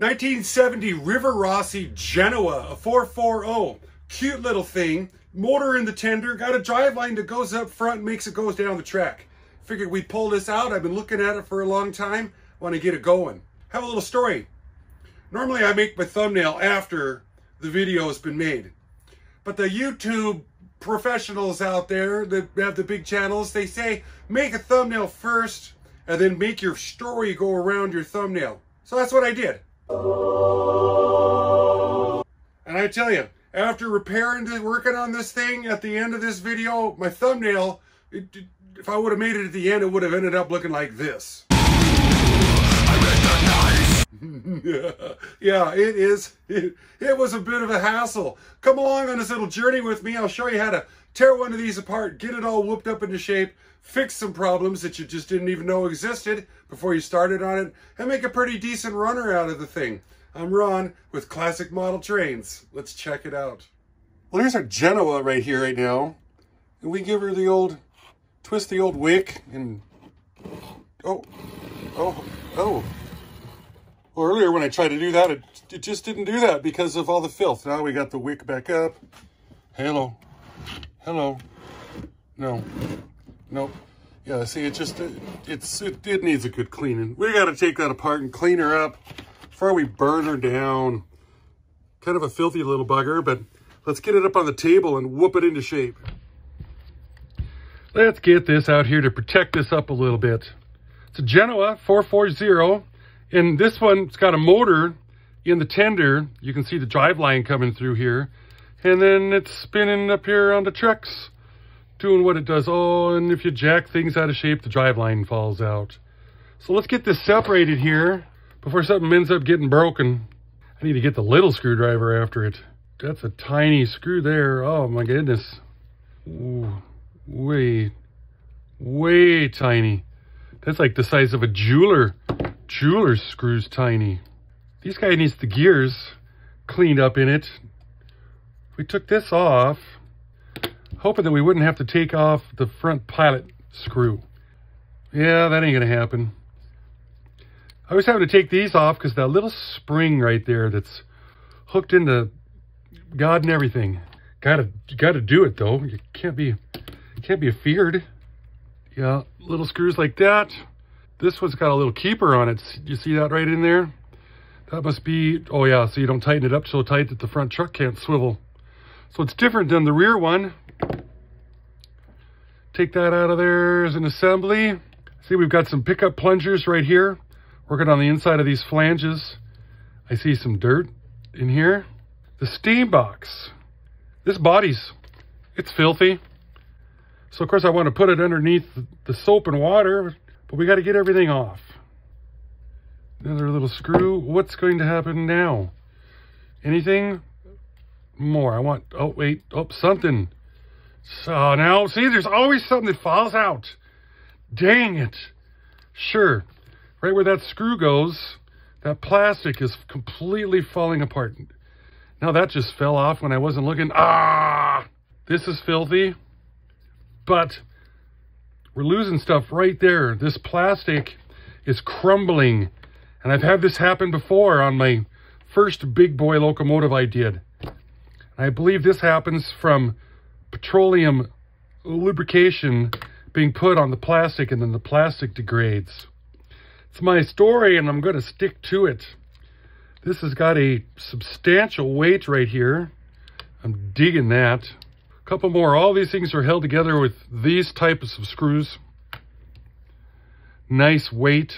1970 Rivarossi Genoa, a 440. Cute little thing. Motor in the tender, got a driveline that goes up front, makes it goes down the track. Figured we'd pull this out. I've been looking at it for a long time. Want to get it going. Have a little story. Normally I make my thumbnail after the video has been made. But the YouTube professionals out there that have the big channels, they say make a thumbnail first and then make your story go around your thumbnail. So that's what I did. And I tell you, after repairing working on this thing at the end of this video, my thumbnail, it, if I would have made it at the end, it would have ended up looking like this. yeah, it is. It, it was a bit of a hassle. Come along on this little journey with me. I'll show you how to tear one of these apart, get it all whooped up into shape, fix some problems that you just didn't even know existed before you started on it, and make a pretty decent runner out of the thing. I'm Ron with Classic Model Trains. Let's check it out. Well, here's our Genoa right here right now. And we give her the old, twist the old wick and, oh, oh, oh. Well, earlier when I tried to do that, it, it just didn't do that because of all the filth. Now we got the wick back up. Hello. Hello. No. Nope. Yeah, see, it just, it, it's, it, it needs a good cleaning. We got to take that apart and clean her up before we burn her down. Kind of a filthy little bugger, but let's get it up on the table and whoop it into shape. Let's get this out here to protect this up a little bit. It's a Genoa 440, and this one's got a motor in the tender. You can see the drive line coming through here. And then it's spinning up here on the trucks, doing what it does. Oh, and if you jack things out of shape, the drive line falls out. So let's get this separated here before something ends up getting broken. I need to get the little screwdriver after it. That's a tiny screw there. Oh my goodness. Ooh, way, way tiny. That's like the size of a jeweler. Jeweler screw's tiny. These guy needs the gears cleaned up in it. We took this off, hoping that we wouldn't have to take off the front pilot screw. Yeah, that ain't gonna happen. I was having to take these off because that little spring right there that's hooked into God and everything. Gotta, gotta do it though. You can't be, can't be afeared. Yeah, little screws like that. This one's got a little keeper on it. You see that right in there? That must be, oh yeah, so you don't tighten it up so tight that the front truck can't swivel. So it's different than the rear one. Take that out of there as an assembly. See, we've got some pickup plungers right here. Working on the inside of these flanges. I see some dirt in here. The steam box. This body's, it's filthy. So of course I want to put it underneath the soap and water, but we got to get everything off. Another little screw. What's going to happen now? Anything more? I want, oh wait, oh, something. So now, see, there's always something that falls out. Dang it. Sure, right where that screw goes, that plastic is completely falling apart. Now that just fell off when I wasn't looking. Ah, this is filthy, but we're losing stuff right there. This plastic is crumbling. And I've had this happen before on my first big boy locomotive I did. I believe this happens from petroleum lubrication being put on the plastic and then the plastic degrades. It's my story and I'm going to stick to it. This has got a substantial weight right here. I'm digging that. A couple more. All these things are held together with these types of screws. Nice weight,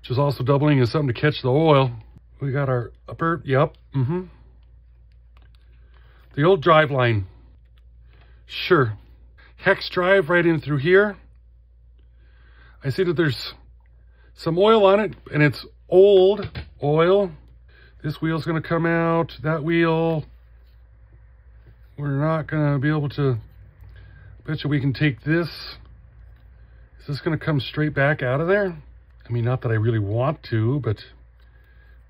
which is also doubling as something to catch the oil. We got our upper, yep, mm-hmm. The old drive line. Sure. Hex drive right in through here. I see that there's some oil on it and it's old oil. This wheel's to come out. That wheel, we're not to be able to, bet you we can take this. Is this to come straight back out of there? I mean, not that I really want to, but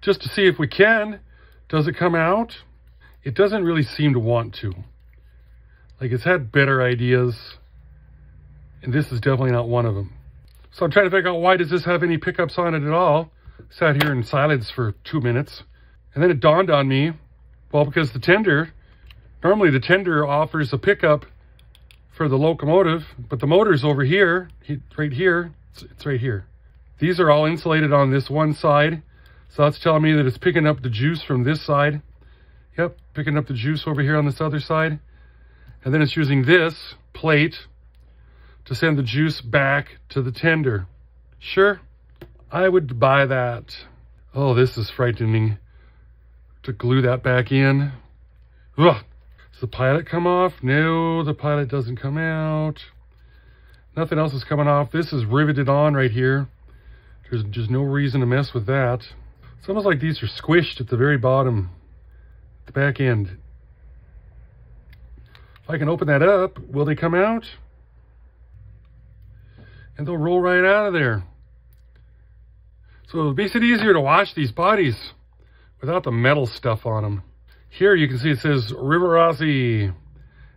just to see if we can. Does it come out? It doesn't really seem to want to. Like it's had better ideas, and this is definitely not one of them. So I'm trying to figure out why does this have any pickups on it at all? Sat here in silence for two minutes. And then it dawned on me, well, because the tender, normally the tender offers a pickup for the locomotive, but the motor's over here, right here, it's, it's right here. These are all insulated on this one side. So that's telling me that it's picking up the juice from this side. Yep, picking up the juice over here on this other side. And then it's using this plate to send the juice back to the tender. Sure, I would buy that. Oh, this is frightening. To glue that back in. Ugh. Does the pilot come off? No, the pilot doesn't come out. Nothing else is coming off. This is riveted on right here. There's just no reason to mess with that. It's almost like these are squished at the very bottom, the back end. If I can open that up, will they come out? And they'll roll right out of there. So it makes it easier to wash these bodies without the metal stuff on them. Here you can see it says Rivarossi,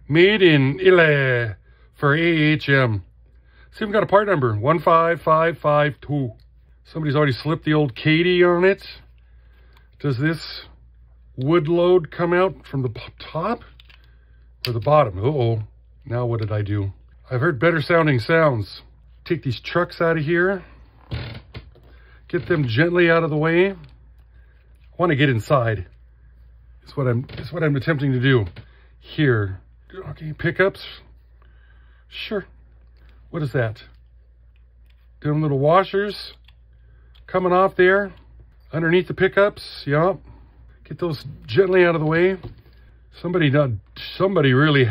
made in Italy for AHM. See, we've got a part number, 15552. Somebody's already slipped the old Kadee on it. Does this wood load come out from the top or the bottom? Uh-oh, now what did I do? I've heard better sounding sounds. Take these trucks out of here. Get them gently out of the way. I want to get inside. Is what I'm is what I'm attempting to do here. Okay, pickups. Sure. What is that? Them little washers coming off there underneath the pickups. Yup. Get those gently out of the way. Somebody not somebody really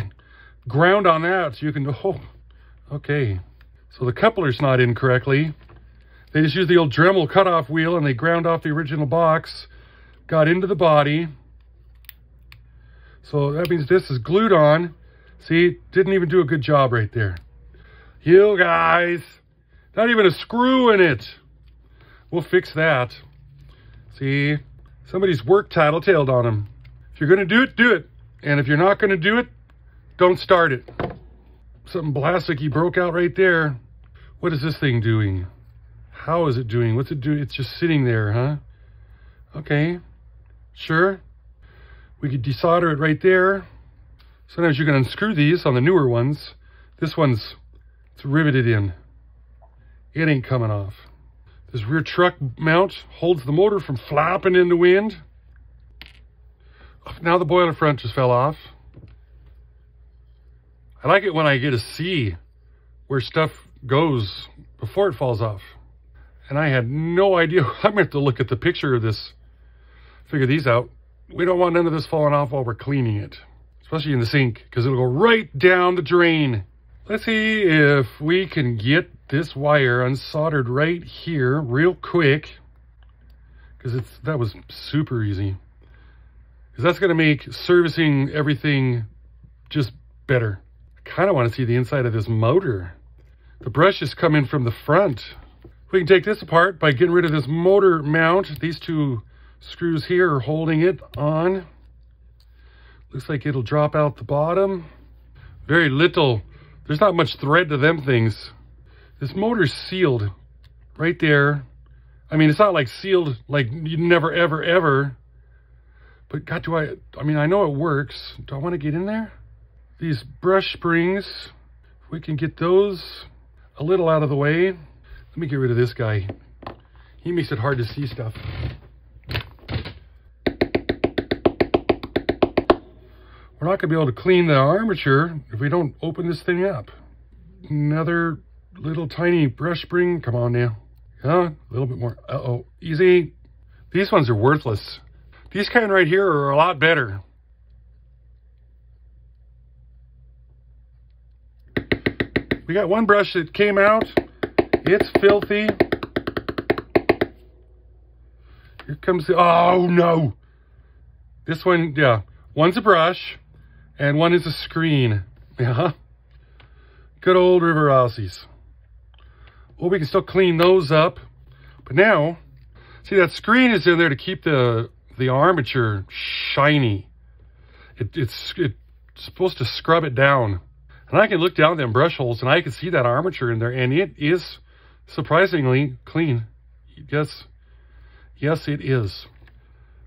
ground on that so you can oh okay. So the coupler's not in correctly. They just used the old Dremel cutoff wheel and they ground off the original box, got into the body. So that means this is glued on. See, didn't even do a good job right there. You guys, not even a screw in it. We'll fix that. See, somebody's work tattletaleed on them. If you're going to do it, do it. And if you're not going to do it, don't start it. Something plasticky broke out right there. What is this thing doing? How is it doing? What's it doing? It's just sitting there, huh? Okay, sure. We could desolder it right there. Sometimes you can unscrew these on the newer ones. This one's it's riveted in. It ain't coming off. This rear truck mount holds the motor from flapping in the wind. Now the boiler front just fell off. I like it when I get to see where stuff goes before it falls off and I had no idea. I'm going to have to look at the picture of this, figure these out. We don't want none of this falling off while we're cleaning it, especially in the sink, because it'll go right down the drain. Let's see if we can get this wire unsoldered right here real quick, because it's that was super easy. Because that's going to make servicing everything just better. I kind of want to see the inside of this motor. The brush is coming from the front. We can take this apart by getting rid of this motor mount. These two screws here are holding it on. Looks like it'll drop out the bottom. Very little. There's not much thread to them things. This motor's sealed right there. I mean, it's not like sealed like you never, ever, ever. But God, do I, I mean, I know it works. Do I want to get in there? These brush springs, if we can get those a little out of the way. Let me get rid of this guy. He makes it hard to see stuff. Not going to be able to clean the armature if we don't open this thing up. Another little tiny brush spring. Come on now. Yeah, a little bit more. Uh-oh. Easy. These ones are worthless. These kind right here are a lot better. We got one brush that came out it's filthy. Here comes the, oh no. This one, yeah. One's a brush and one is a screen. Yeah. Good old Rivarossis. Well, we can still clean those up. But now, see that screen is in there to keep the, the armature shiny. It, it's, it's supposed to scrub it down. And I can look down them brush holes and I can see that armature in there and it is surprisingly clean. Yes, Yes, it is.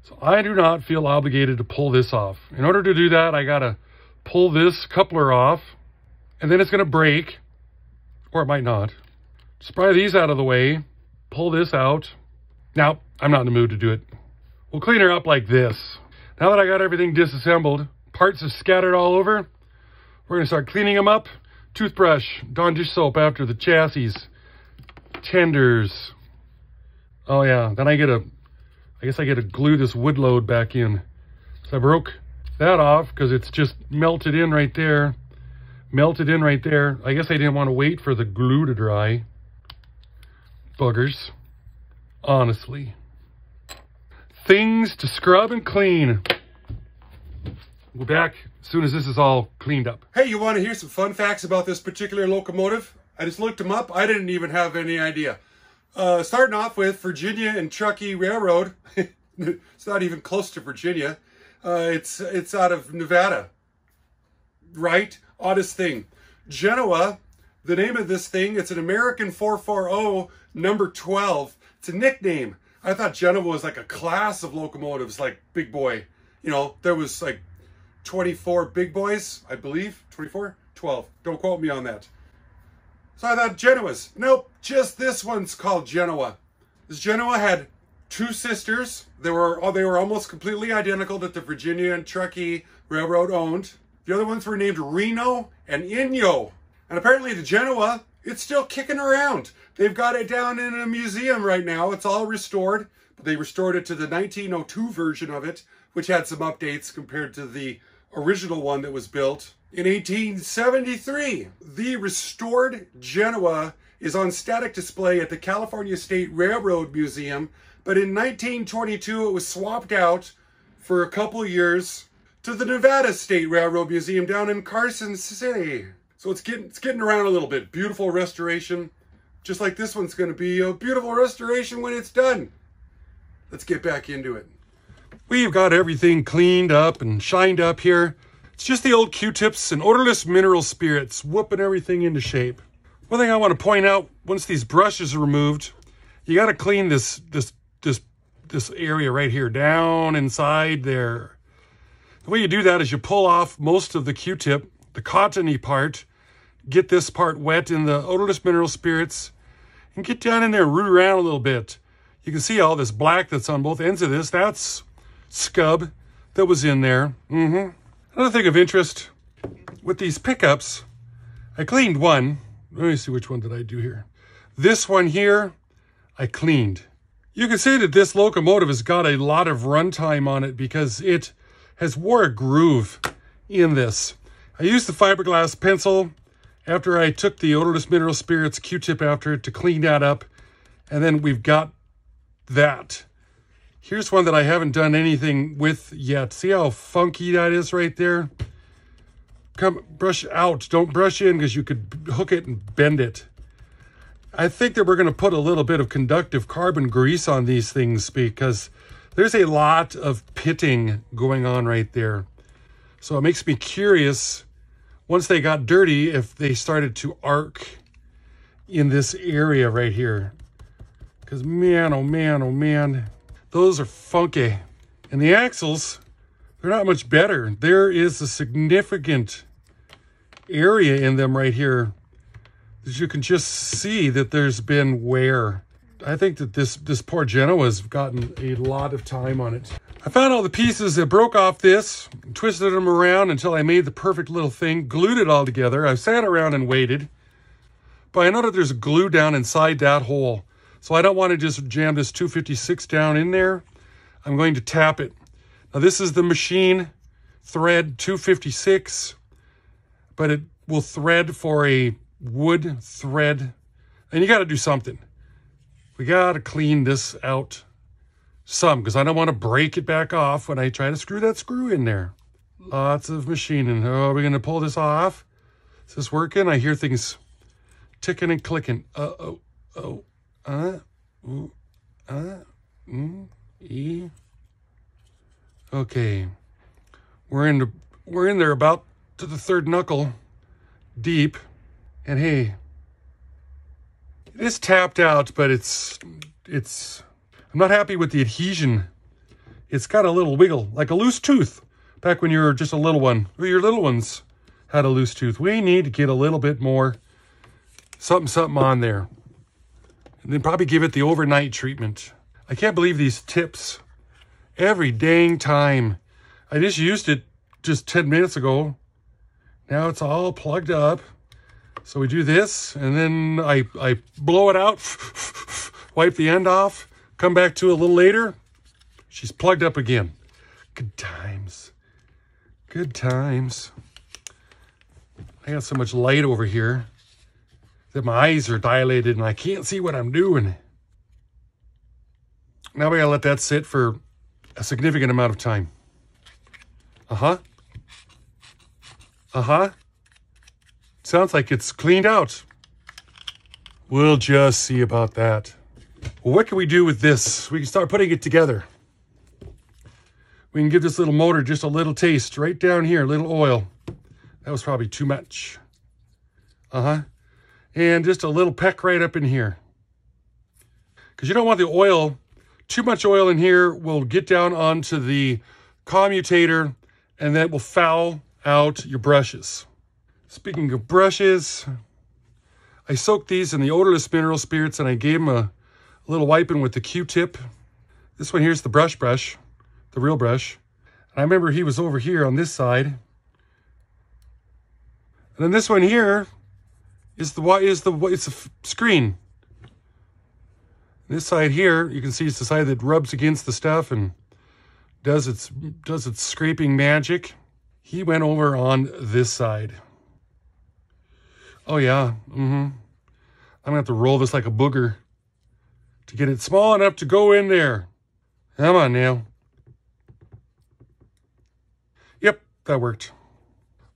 So I do not feel obligated to pull this off. In order to do that, I got to pull this coupler off, and then it's to break, or it might not. Spray these out of the way, pull this out. Now, I'm not in the mood to do it. We'll clean her up like this. Now that I got everything disassembled, parts are scattered all over, we're to start cleaning them up. Toothbrush, Dawn dish soap after the chassis, tenders. Oh yeah, then I get a, I guess I get to glue this wood load back in. So I broke that off because it's just melted in right there. Melted in right there. I guess I didn't want to wait for the glue to dry. Buggers. Honestly. Things to scrub and clean. We'll be back as soon as this is all cleaned up. Hey, you want to hear some fun facts about this particular locomotive? I just looked them up. I didn't even have any idea. Uh, starting off with Virginia and Truckee Railroad. it's not even close to Virginia. Uh, it's it's out of Nevada. Right? Oddest thing. Genoa, the name of this thing, it's an American 440 number 12. It's a nickname. I thought Genoa was like a class of locomotives, like Big Boy. You know, there was like 24 Big Boys, I believe. 24? 12. Don't quote me on that. So I thought Genoa's. Nope, just this one's called Genoa. This Genoa had two sisters. They were oh, they were almost completely identical that the Virginia and Truckee Railroad owned. The other ones were named Reno and Inyo. And apparently the Genoa, it's still kicking around. They've got it down in a museum right now. It's all restored. But they restored it to the 1902 version of it, which had some updates compared to the original one that was built in 1873. The restored Genoa is on static display at the California State Railroad Museum, but in 1922 it was swapped out for a couple years to the Nevada State Railroad Museum down in Carson City. So it's getting it's getting around a little bit. Beautiful restoration. Just like this one's going to be a beautiful restoration when it's done. Let's get back into it. We've got everything cleaned up and shined up here. It's just the old Q-tips and odorless mineral spirits whooping everything into shape. One thing I want to point out, once these brushes are removed, you got to clean this, this, this, this area right here down inside there. The way you do that is you pull off most of the Q-tip, the cottony part, get this part wet in the odorless mineral spirits, and get down in there and root around a little bit. You can see all this black that's on both ends of this. That's scub that was in there. Mm-hmm. Another thing of interest, with these pickups, I cleaned one. Let me see which one did I do here. This one here, I cleaned. You can see that this locomotive has got a lot of runtime on it because it has wore a groove in this. I used the fiberglass pencil after I took the odorless mineral spirits Q-tip after it to clean that up. And then we've got that. Here's one that I haven't done anything with yet. See how funky that is right there? Come brush out. Don't brush in because you could hook it and bend it. I think that we're going to put a little bit of conductive carbon grease on these things because there's a lot of pitting going on right there. So it makes me curious, once they got dirty, if they started to arc in this area right here. Because man, oh man, oh man, those are funky. And the axles, they're not much better. There is a significant area in them right here that you can just see that there's been wear. I think that this, this poor Genoa has gotten a lot of time on it. I found all the pieces that broke off this, twisted them around until I made the perfect little thing, glued it all together. I sat around and waited, but I know that there's glue down inside that hole. So I don't want to just jam this 256 down in there. I'm going to tap it. Now this is the machine thread 256, but it will thread for a wood thread. And you got to do something. We got to clean this out some because I don't want to break it back off when I try to screw that screw in there. Lots of machining. Oh, are we going to pull this off? Is this working? I hear things ticking and clicking. Uh-oh. Oh uh, mm, e. Okay, we're in the, we're in there about to the third knuckle, deep, and hey, it is tapped out, but it's it's. I'm not happy with the adhesion. It's got a little wiggle, like a loose tooth. Back when you were just a little one, or your little ones had a loose tooth. We need to get a little bit more something, something on there. And then probably give it the overnight treatment. I can't believe these tips every dang time. I just used it just 10 minutes ago. Now it's all plugged up. So we do this and then I, I blow it out, wipe the end off, come back to it a little later. She's plugged up again. Good times. Good times. I got so much light over here that my eyes are dilated and I can't see what I'm doing. Now we gotta let that sit for a significant amount of time. Uh-huh. Uh-huh. Sounds like it's cleaned out. We'll just see about that. Well, what can we do with this? We can start putting it together. We can give this little motor just a little taste right down here, a little oil. That was probably too much. Uh-huh. And just a little peck right up in here. Because you don't want the oil, too much oil in here will get down onto the commutator and that will foul out your brushes. Speaking of brushes, I soaked these in the odorless mineral spirits and I gave them a, a little wiping with the Q-tip. This one here's the brush brush, the real brush. And I remember he was over here on this side. And then this one here is the is the it's a screen. This side here, you can see it's the side that rubs against the stuff and does its does its scraping magic. He went over on this side. Oh yeah, mm-hmm. I'm gonna have to roll this like a booger to get it small enough to go in there. Come on now. Yep, that worked.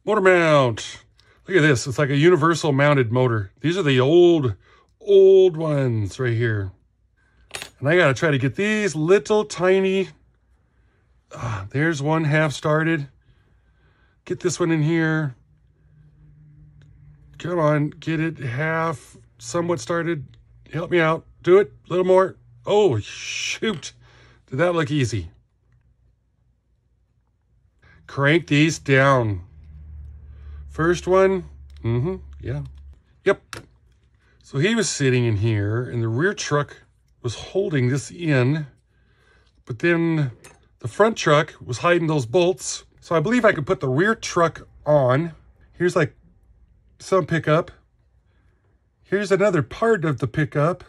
Motor mount. Look at this. It's like a universal mounted motor. These are the old, old ones right here. And I got to try to get these little tiny, ah, there's one half started. Get this one in here. Come on, get it half somewhat started. Help me out. Do it. A little more. Oh, shoot. Did that look easy? Crank these down. First one, mm-hmm, yeah, yep. So he was sitting in here, and the rear truck was holding this in, but then the front truck was hiding those bolts. So I believe I could put the rear truck on. Here's like some pickup. Here's another part of the pickup.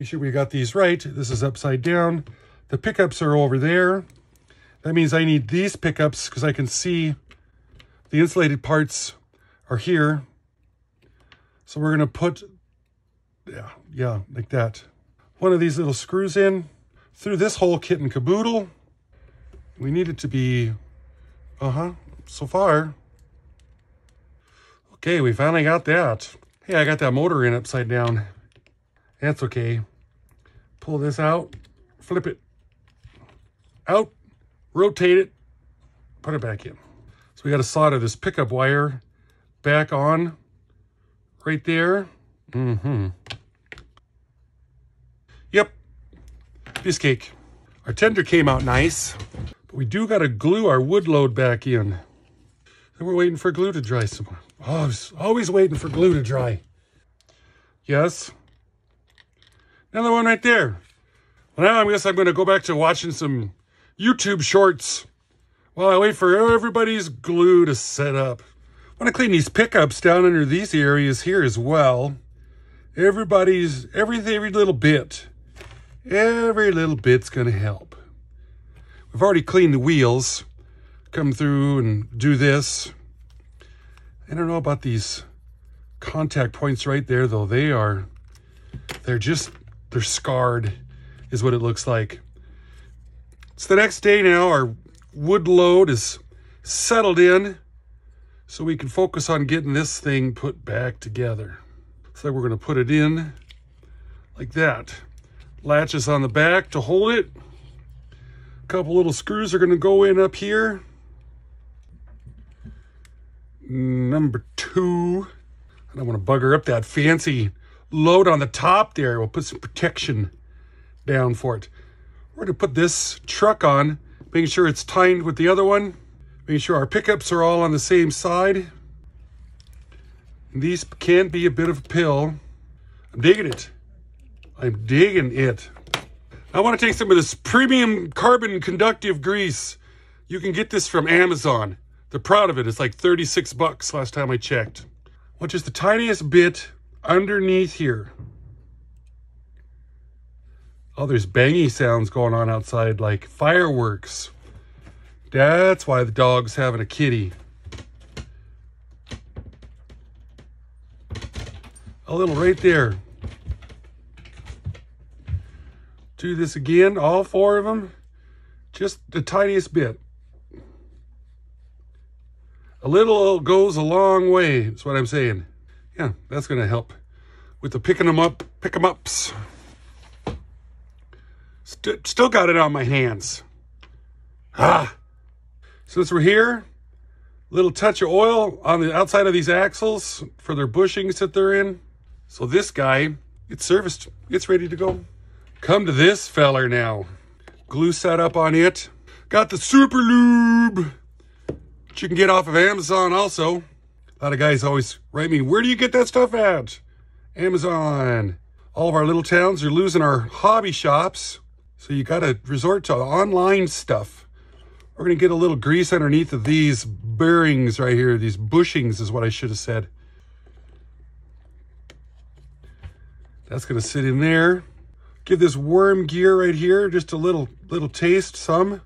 Make sure we got these right. This is upside down. The pickups are over there. That means I need these pickups because I can see the insulated parts are here. So we're going to put, yeah, yeah, like that. One of these little screws in through this whole kit and caboodle. We need it to be, uh-huh, so far. Okay, we finally got that. Hey, I got that motor in upside down. That's okay. Pull this out, flip it out, rotate it, put it back in. So we got to solder this pickup wire back on right there. Mm-hmm. Yep, piece cake. Our tender came out nice, but we do got to glue our wood load back in. And we're waiting for glue to dry some more. Always, always waiting for glue to dry. Yes. Another one right there. Well, now I guess I'm going to go back to watching some YouTube shorts while I wait for everybody's glue to set up. I want to clean these pickups down under these areas here as well. Everybody's, every, every little bit, every little bit's going to help. We've already cleaned the wheels. Come through and do this. I don't know about these contact points right there, though. They are, they're just, they're scarred, is what it looks like. It's the next day now. Our wood load is settled in so we can focus on getting this thing put back together. So we're going to put it in like that. Latches on the back to hold it. A couple little screws are going to go in up here. Number two. I don't want to bugger up that fancy load on the top there. We'll put some protection down for it. We're to put this truck on, making sure it's timed with the other one, making sure our pickups are all on the same side. These can be a bit of a pill. I'm digging it. I'm digging it. I want to take some of this premium carbon conductive grease. You can get this from Amazon. They're proud of it. It's like 36 bucks last time I checked. Want just the tiniest bit underneath here. Oh, there's bangy sounds going on outside like fireworks. That's why the dog's having a kitty. A little right there. Do this again, all four of them. Just the tiniest bit. A little goes a long way, is what I'm saying. Yeah, that's going to help with the picking them up, pick them ups. St still got it on my hands. Ah. Since we're here, little touch of oil on the outside of these axles for their bushings that they're in. So this guy, it's serviced. It's ready to go. Come to this feller now. Glue set up on it. Got the super lube, which you can get off of Amazon also. A lot of guys always write me, where do you get that stuff at? Amazon. All of our little towns are losing our hobby shops. So you got to resort to online stuff. We're going to get a little grease underneath of these bearings right here. These bushings is what I should have said. That's going to sit in there. Give this worm gear right here just a little little taste, some.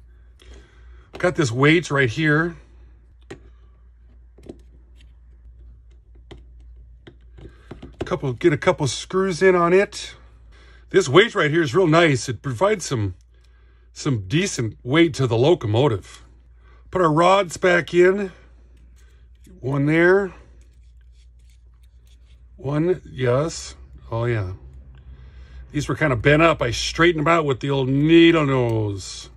Got this weight right here. Couple, get a couple screws in on it. This weight right here is real nice. It provides some, some decent weight to the locomotive. Put our rods back in. One there. One, yes. Oh, yeah. These were kind of bent up. I straightened them out with the old needle nose.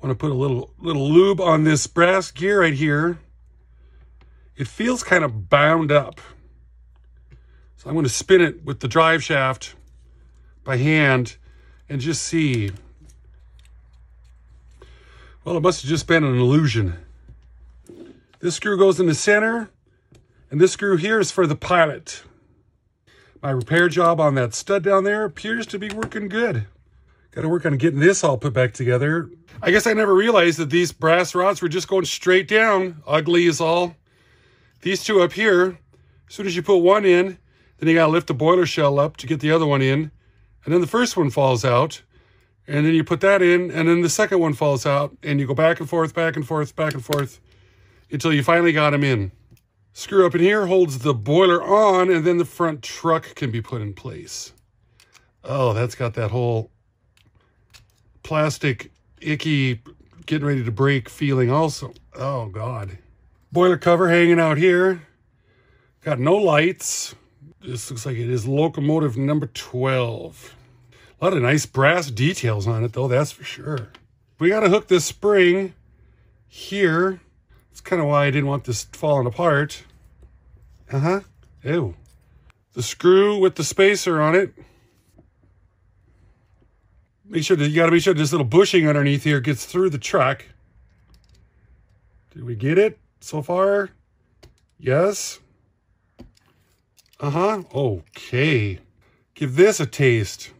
Want to put a little little lube on this brass gear right here. It feels kind of bound up. So I'm going to spin it with the drive shaft by hand and just see. Well, it must have just been an illusion. This screw goes in the center. And this screw here is for the pilot. My repair job on that stud down there appears to be working good. Got to work on getting this all put back together. I guess I never realized that these brass rods were just going straight down. Ugly as all. These two up here, as soon as you put one in, then you got to lift the boiler shell up to get the other one in. And then the first one falls out. And then you put that in, and then the second one falls out. And you go back and forth, back and forth, back and forth, until you finally got them in. Screw up in here holds the boiler on and then the front truck can be put in place. Oh, that's got that whole plastic, icky, getting ready to break feeling also. Oh, God. Boiler cover hanging out here. Got no lights. This looks like it is locomotive number 12. A lot of nice brass details on it, though, that's for sure. We got to hook this spring here that's kind of why I didn't want this falling apart. Uh-huh. Ew. The screw with the spacer on it. Make sure that you got to make sure this little bushing underneath here gets through the truck. Did we get it so far? Yes. Uh-huh. Okay. Give this a taste.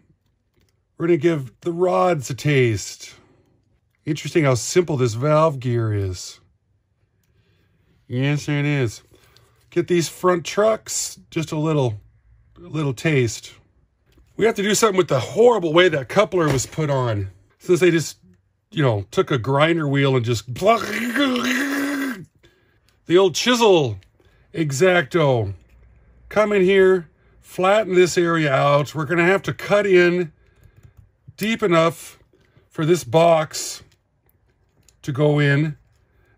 We're going to give the rods a taste. Interesting how simple this valve gear is. Yes, it is. Get these front trucks, just a little, a little taste. We have to do something with the horrible way that coupler was put on. Since they just, you know, took a grinder wheel and just... The old chisel X-Acto. Come in here, flatten this area out. We're going to have to cut in deep enough for this box to go in.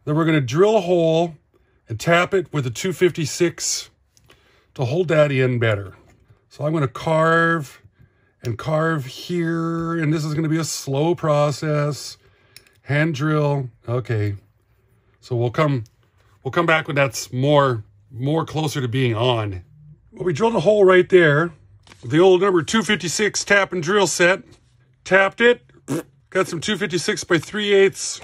Then we're going to drill a hole and tap it with a 256 to hold that in better. So I'm going to carve and carve here, and this is going to be a slow process. Hand drill. Okay. So we'll come we'll come back when that's more more closer to being on. We drilled a hole right there the old number 256 tap and drill set. Tapped it, got some 256 by 3 eighths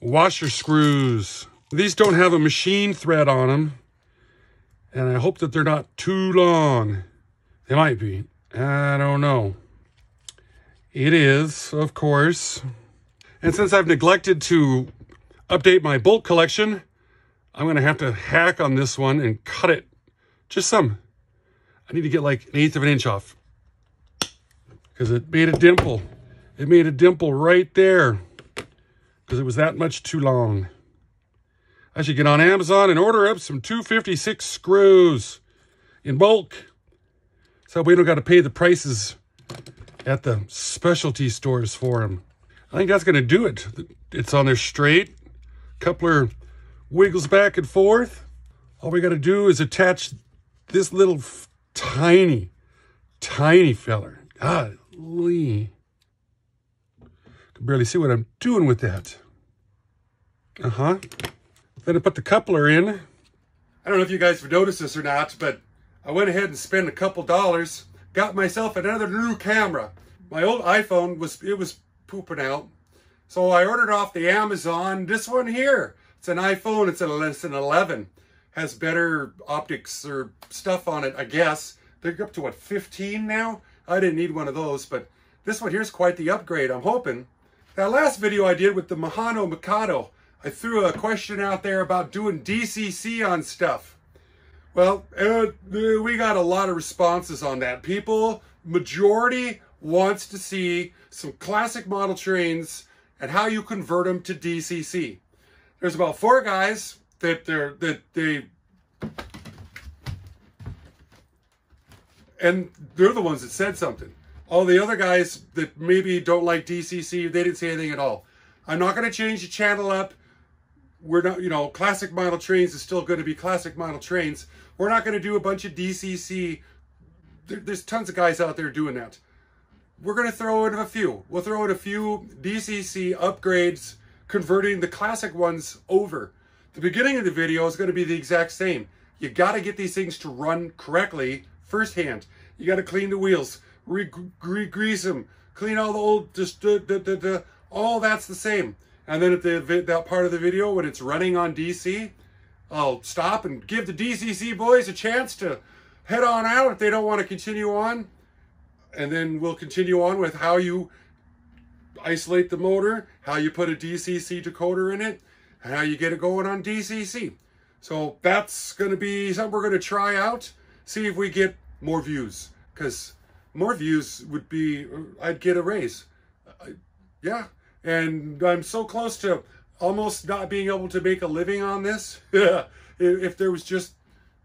washer screws. These don't have a machine thread on them, and I hope that they're not too long. They might be. I don't know. It is, of course. And since I've neglected to update my bolt collection, I'm going to have to hack on this one and cut it. Just some. I need to get like an eighth of an inch off. Because it made a dimple. It made a dimple right there. Because it was that much too long. I should get on Amazon and order up some 256 screws in bulk. So we don't got to pay the prices at the specialty stores for them. I think that's going to do it. It's on there straight. Coupler wiggles back and forth. All we got to do is attach this little tiny, tiny feller. Golly. Can barely see what I'm doing with that. Uh-huh. Then I put the coupler in. I don't know if you guys have noticed this or not, but I went ahead and spent a couple dollars, got myself another new camera. My old iPhone was it was pooping out. So I ordered off the Amazon this one here. It's an iPhone, it's, a, it's an 11. Has better optics or stuff on it, I guess. They're up to what, 15 now? I didn't need one of those, but this one here's quite the upgrade, I'm hoping. That last video I did with the Mehano Mikado, I threw a question out there about doing DCC on stuff. Well, uh, we got a lot of responses on that. People, majority wants to see some classic model trains and how you convert them to DCC. There's about four guys that they're that they and they're the ones that said something. All the other guys that maybe don't like DCC, they didn't say anything at all. I'm not going to change the channel up. We're not, you know, classic model trains is still going to be classic model trains. We're not going to do a bunch of DCC. There, there's tons of guys out there doing that we're going to throw in a few. We'll throw in a few DCC upgrades, converting the classic ones over. The beginning of the video is going to be the exact same. You got to get these things to run correctly firsthand. You got to clean the wheels, re-grease them, clean all the old, just da, da, da, all that's the same. And then at the that part of the video when it's running on DC, I'll stop and give the DCC boys a chance to head on out if they don't want to continue on and then we'll continue on with how you isolate the motor, how you put a DCC decoder in it, how you get it going on DCC. So that's going to be something we're going to try out, see if we get more views, because more views would be, I'd get a raise. I, yeah, and I'm so close to almost not being able to make a living on this. if there was just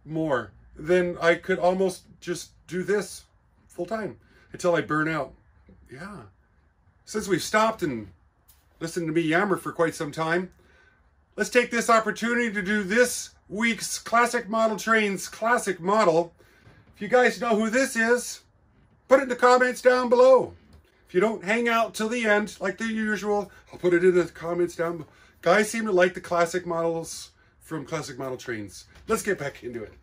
more, then I could almost just do this full time until I burn out. Yeah. Since we've stopped and listened to me yammer for quite some time, let's take this opportunity to do this week's Classic Model Trains Classic Model. If you guys know who this is, put it in the comments down below. If you don't hang out till the end, like the usual, I'll put it in the comments down. Guys seem to like the classic models from Classic Model Trains. Let's get back into it.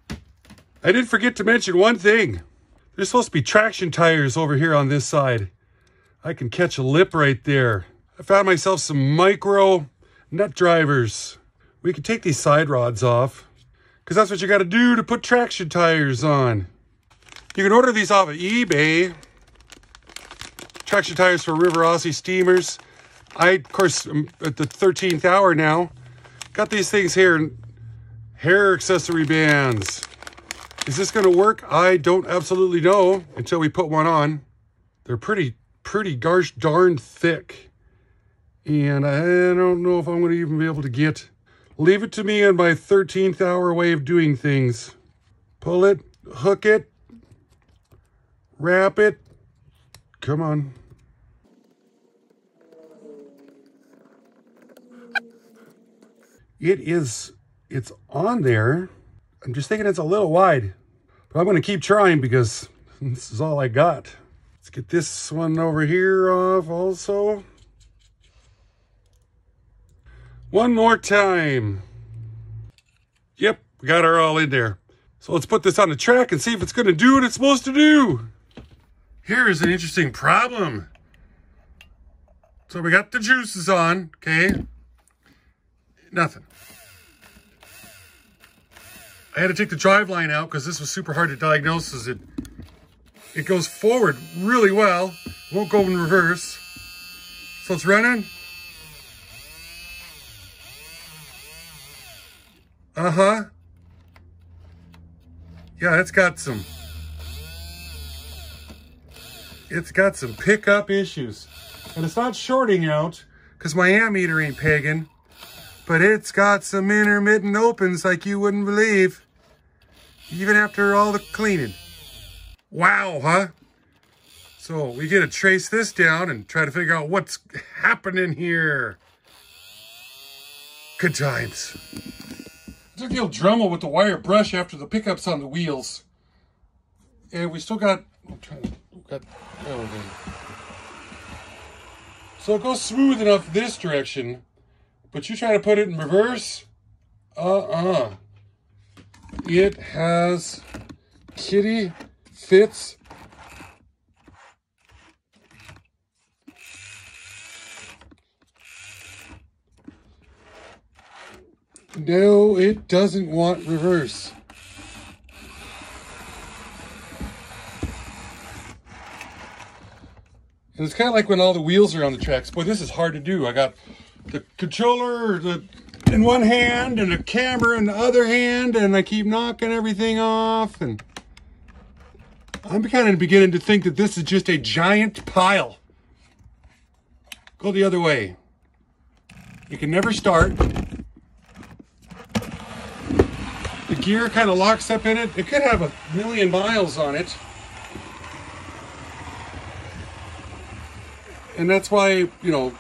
I did forget to mention one thing. There's supposed to be traction tires over here on this side. I can catch a lip right there. I found myself some micro nut drivers. We can take these side rods off because that's what you got to do to put traction tires on. You can order these off of eBay. Traction tires for Rivarossi steamers. I, of course, am at the 13th hour now. Got these things here. Hair accessory bands. Is this going to work? I don't absolutely know until we put one on. They're pretty, pretty gosh darn thick. And I don't know if I'm going to even be able to get. Leave it to me on my 13th hour way of doing things. Pull it, hook it, wrap it. Come on. It is, it's on there. I'm just thinking it's a little wide. But I'm going to keep trying because this is all I got. Let's get this one over here off also. One more time. Yep, We got her all in there. So let's put this on the track and see if it's going to do what it's supposed to do. Here is an interesting problem. So we got the juices on, okay? Nothing. I had to take the drive line out because this was super hard to diagnose as it it goes forward really well. Won't go in reverse. So it's running. Uh-huh. Yeah, it's got some it's got some pickup issues. And it's not shorting out because my ammeter ain't pegging, but it's got some intermittent opens like you wouldn't believe, even after all the cleaning. Wow, huh? So we get to trace this down and try to figure out what's happening here. Good times. Took the old Dremel with the wire brush after the pickups on the wheels. And we still got, I'm trying to, got. So it goes smooth enough this direction, but you try to put it in reverse, uh-uh. It has kitty fits. No, it doesn't want reverse. And it's kind of like when all the wheels are on the tracks. Boy, this is hard to do. I got the controller the, in one hand and the camera in the other hand, and I keep knocking everything off. And I'm kind of beginning to think that this is just a giant pile. Go the other way. You can never start. The gear kind of locks up in it. It could have a million miles on it. and that's why you know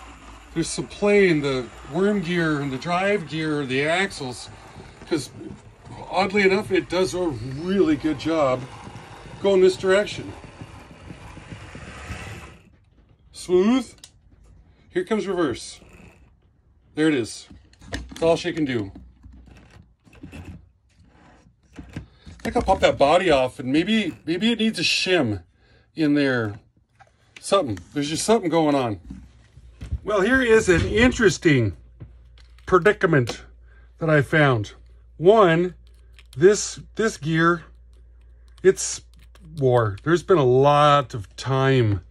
there's some play in the worm gear and the drive gear, the axles, because oddly enough, it does a really good job going this direction. Smooth. Here comes reverse. There it is. That's all she can do. I I'll pop that body off and maybe maybe it needs a shim in there something. There's just something going on. Well, here is an interesting predicament that I found. One, this this gear, it's war. There's been a lot of time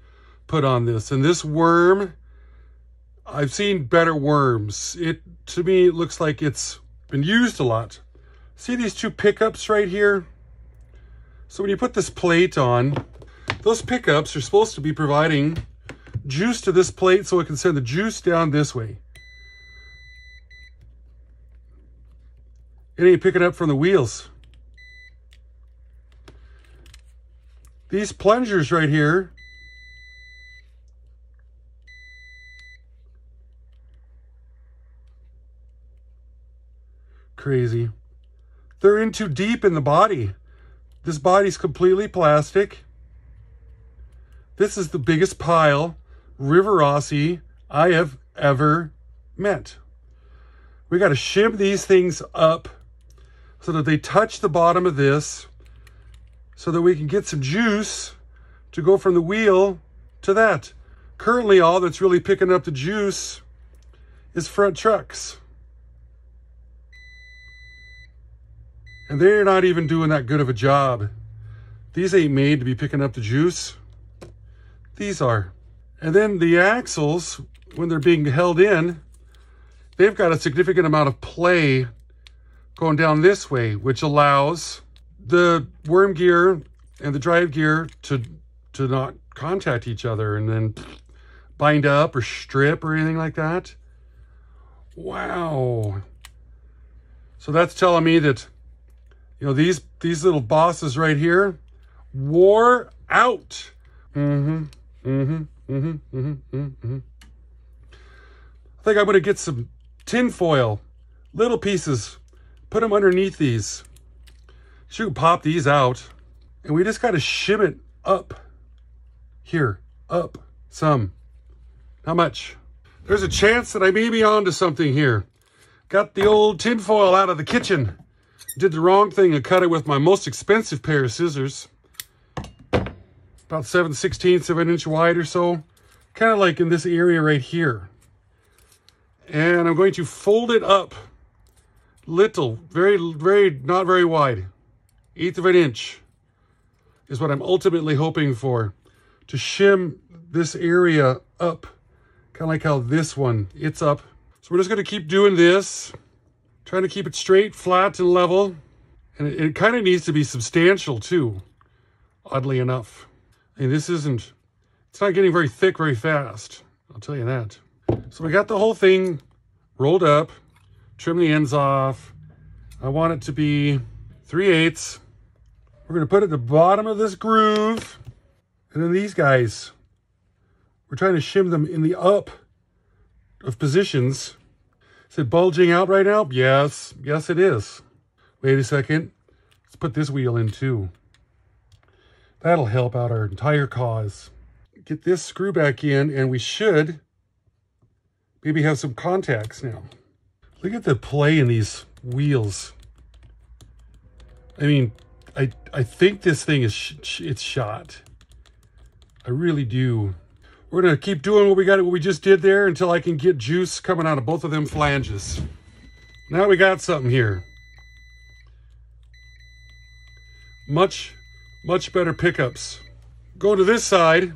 put on this. And this worm, I've seen better worms. It to me it looks like it's been used a lot. See these two pickups right here? So when you put this plate on, those pickups are supposed to be providing juice to this plate so it can send the juice down this way. And it ain't picking up from the wheels. These plungers right here crazy. They're in too deep in the body. This body's completely plastic. This is the biggest pile Rivarossi I have ever met. We got to shim these things up so that they touch the bottom of this so that we can get some juice to go from the wheel to that. Currently, all that's really picking up the juice is front trucks. And they're not even doing that good of a job. These ain't made to be picking up the juice. These are. And then the axles, when they're being held in, they've got a significant amount of play going down this way, which allows the worm gear and the drive gear to, to not contact each other and then bind up or strip or anything like that. Wow. So that's telling me that, you know, these, these little bosses right here wore out. Mm-hmm. Mm-hmm, mm-hmm, mm-hmm, mm-hmm. I think I'm going to get some tin foil, little pieces, put them underneath these. Shoot, pop these out. And we just got to shim it up. Here, up, some. Not much. There's a chance that I may be onto something here. Got the old tin foil out of the kitchen. Did the wrong thing and cut it with my most expensive pair of scissors. About 7 sixteenths of an inch wide or so. Kind of like in this area right here. And I'm going to fold it up little, very, very, not very wide. Eighth of an inch is what I'm ultimately hoping for. To shim this area up, kind of like how this one, it's up. So we're just going to keep doing this, trying to keep it straight, flat, and level. And it, it kind of needs to be substantial too, oddly enough. And this isn't, it's not getting very thick very fast. I'll tell you that. So we got the whole thing rolled up, trim the ends off. I want it to be 3 eighths. We're going to put it at the bottom of this groove. And then these guys, we're trying to shim them in the up of positions. Is it bulging out right now? Yes. Yes, it is. Wait a second. Let's put this wheel in too. That'll help out our entire cause. Get this screw back in and we should maybe have some contacts now. Look at the play in these wheels. I mean, I I think this thing is sh it's shot. I really do. We're gonna keep doing what we got, what we just did there until I can get juice coming out of both of them flanges. Now we got something here. Much, much better pickups. Go to this side.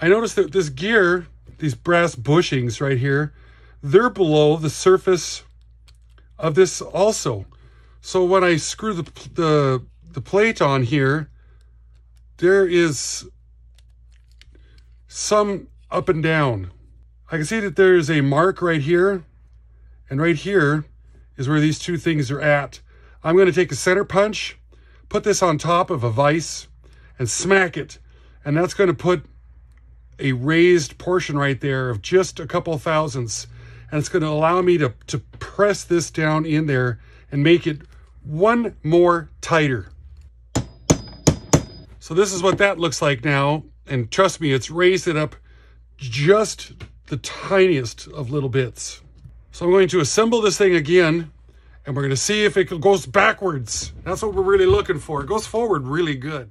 I noticed that this gear these brass bushings right here, they're below the surface of this also. So when I screw the, the, the plate on here, there is some up and down. I can see that there's a mark right here, and right here is where these two things are at. I'm going to take a center punch, put this on top of a vise, and smack it. And that's going to put a raised portion right there of just a couple thousandths. And it's going to allow me to, to press this down in there and make it one more tighter. So this is what that looks like now. And trust me, it's raised it up just the tiniest of little bits. So I'm going to assemble this thing again and we're going to see if it goes backwards. That's what we're really looking for. It goes forward really good.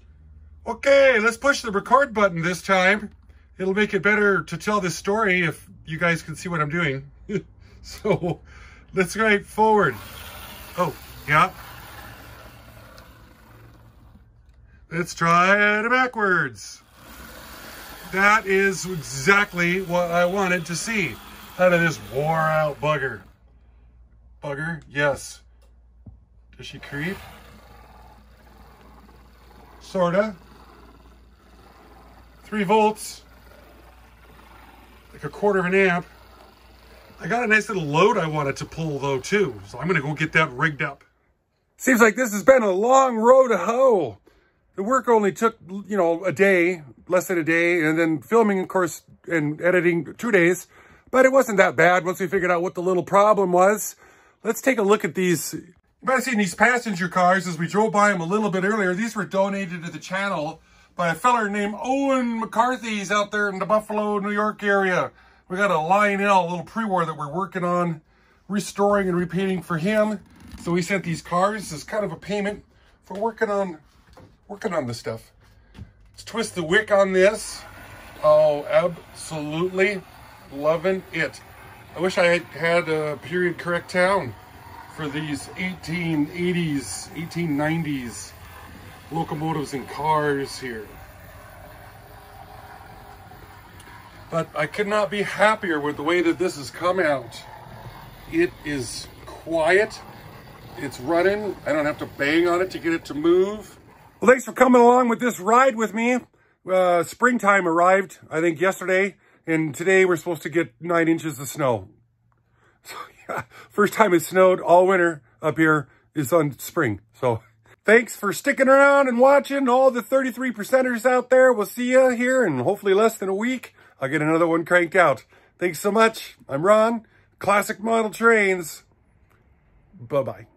Okay, let's push the record button this time it'll make it better to tell this story if you guys can see what I'm doing. so let's go right forward. Oh, yeah. Let's try it backwards. That is exactly what I wanted to see out of this wore out bugger. Bugger, yes. Does she creep? Sorta. Three volts like a quarter of an amp. I got a nice little load I wanted to pull though too, so I'm gonna go get that rigged up. Seems like this has been a long road to hoe. The work only took, you know, a day, less than a day, and then filming, of course, and editing two days. But it wasn't that bad once we figured out what the little problem was. Let's take a look at these. You might have seen these passenger cars as we drove by them a little bit earlier. These were donated to the channel by a feller named Owen McCarthy's out there in the Buffalo, New York area. We got a Lionel, a little pre-war that we're working on restoring and repainting for him. So we sent these cars as kind of a payment for working on working on this stuff. Let's twist the wick on this. Oh, absolutely loving it. I wish I had had a period correct town for these 1880s, 1890s locomotives and cars here. But I could not be happier with the way that this has come out. It is quiet. It's running. I don't have to bang on it to get it to move. Well, thanks for coming along with this ride with me. Uh, springtime arrived, I think, yesterday. And today we're supposed to get nine inches of snow. So, yeah, first time it snowed all winter up here is on spring. So Thanks for sticking around and watching all the 33 percenters out there. We'll see you here in hopefully less than a week. I'll get another one cranked out. Thanks so much. I'm Ron, Classic Model Trains. Bye-bye.